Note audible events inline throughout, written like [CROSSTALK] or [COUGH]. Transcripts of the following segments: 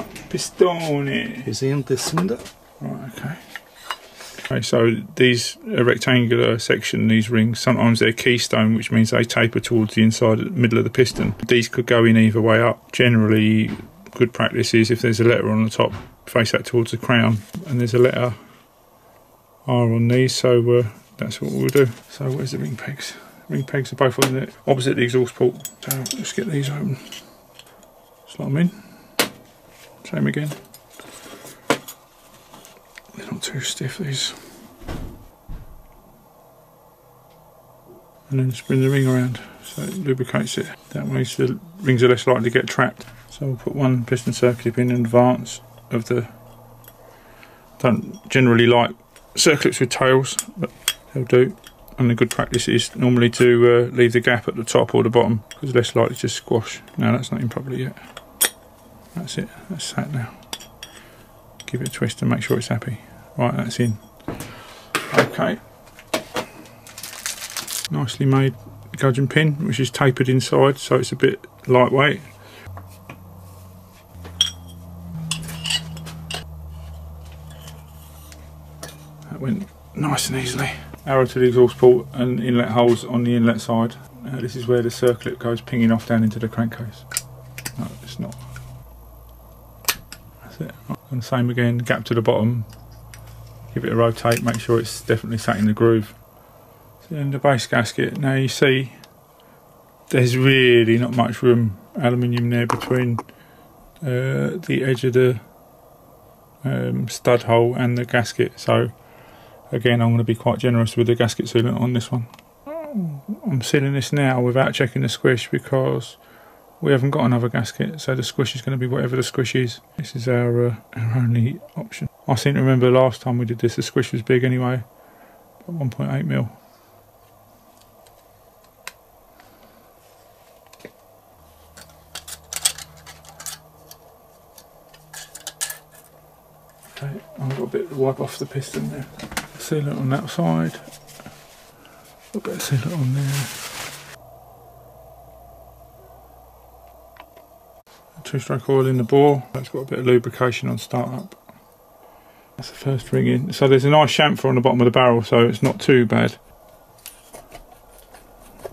pistone. is in the cylinder. Right, okay. Okay, so these rectangular section, these rings, sometimes they're keystone, which means they taper towards the inside, middle of the piston. These could go in either way up. Generally, good practice is if there's a letter on the top, face that towards the crown, and there's a letter R on these, so uh, that's what we'll do. So where's the ring pegs? Ring pegs are both on the opposite the exhaust port. So let's get these open. Slot them in. Same again. They're not too stiff these. And then spin the ring around so it lubricates it. That way the rings are less likely to get trapped. So we'll put one piston circlip in advance of the don't generally like circlips with tails, but they'll do. And the good practice is normally to uh, leave the gap at the top or the bottom because it's less likely to squash. Now that's not in properly yet. That's it, that's sat now. Give it a twist and make sure it's happy. Right, that's in. Okay. Nicely made gudgeon pin, which is tapered inside, so it's a bit lightweight. That went nice and easily. Arrow to the exhaust port and inlet holes on the inlet side. Now this is where the circlip goes pinging off down into the crankcase. No, it's not. And same again, gap to the bottom. Give it a rotate, make sure it's definitely sat in the groove. So in the base gasket, now you see there's really not much room, aluminium there between uh, the edge of the um, stud hole and the gasket. So again, I'm going to be quite generous with the gasket sealant on this one. I'm sealing this now without checking the squish because we haven't got another gasket, so the squish is going to be whatever the squish is. This is our, uh, our only option. I seem to remember last time we did this, the squish was big anyway, about 1.8 mil. Okay, I've got a bit to wipe off the piston there. Sealant on that side. A bit of sealant on there. Two stroke oil in the bore. That's got a bit of lubrication on startup. That's the first ring in. So there's a nice chamfer on the bottom of the barrel, so it's not too bad.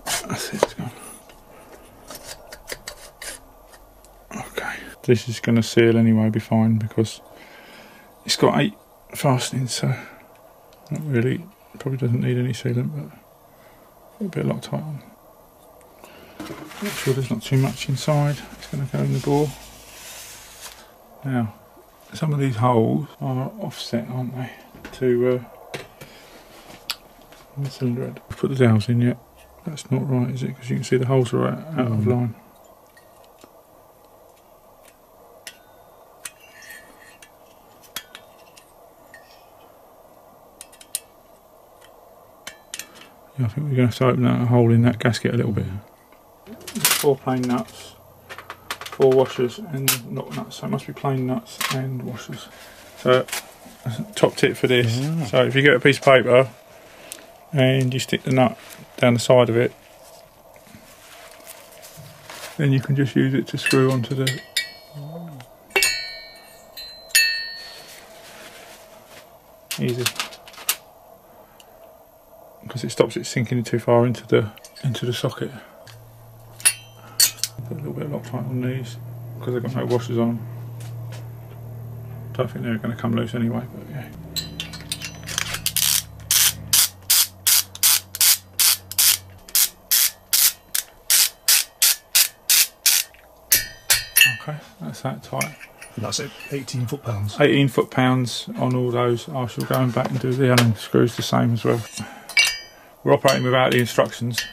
That's it, it's gone. Okay. This is going to seal anyway, be fine, because it's got eight fastenings, so not really, probably doesn't need any sealant, but a bit Loctite on. Make sure there's not too much inside. It's going to go in the bore. Now, some of these holes are offset, aren't they? To uh, the cylinder head. Put the dowels in yet. That's not right, is it? Because you can see the holes are out, out of line. Yeah, I think we're going to have to open that hole in that gasket a little bit. Four plain nuts, four washers and not nuts, so it must be plain nuts and washers. So, [LAUGHS] top tip for this. Yeah. So if you get a piece of paper and you stick the nut down the side of it, then you can just use it to screw onto the easy because it stops it sinking too far into the into the socket. Put a little bit of Loctite on these because they've got no washers on them. Don't think they're going to come loose anyway, but yeah. Okay, that's that tight. And that's it, 18 foot pounds. 18 foot pounds on all those. I shall go and back and do the Allen screws the same as well. We're operating without the instructions.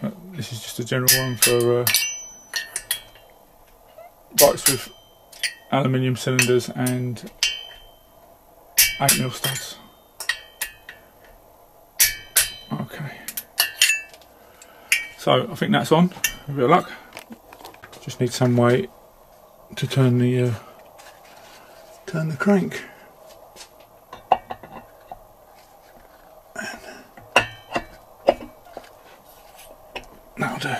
but This is just a general one for uh, bikes with aluminium cylinders and 8 mil studs. Okay. So I think that's on. A bit of luck. Just need some way to turn the uh, turn the crank. That'll do.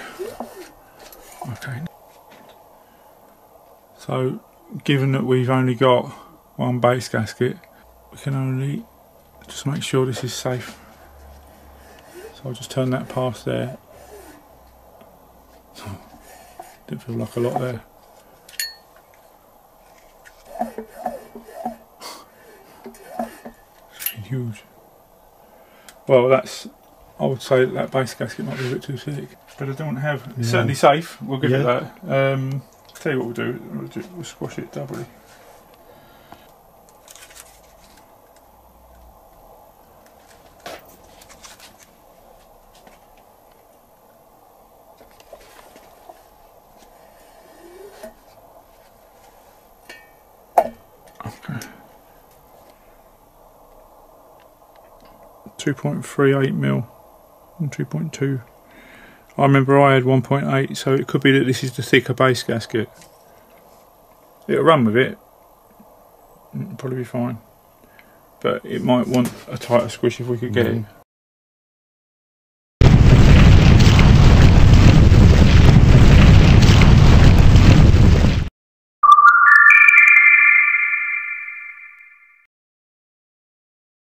Okay. So given that we've only got one base gasket, we can only just make sure this is safe. So I'll just turn that past there. Didn't feel like a lot there. It's huge. Well, that's. I would say that, base gasket might be a bit too thick, but I don't have. It's Yeah. certainly safe. We'll give it that. Um, tell you what we'll do. We'll, do, we'll squash it doubly. Okay. 2.38 mil and 2.2. I remember I had 1.8, so it could be that this is the thicker base gasket. It'll run with it. It'll probably be fine. But it might want a tighter squish if we could get it. Mhm.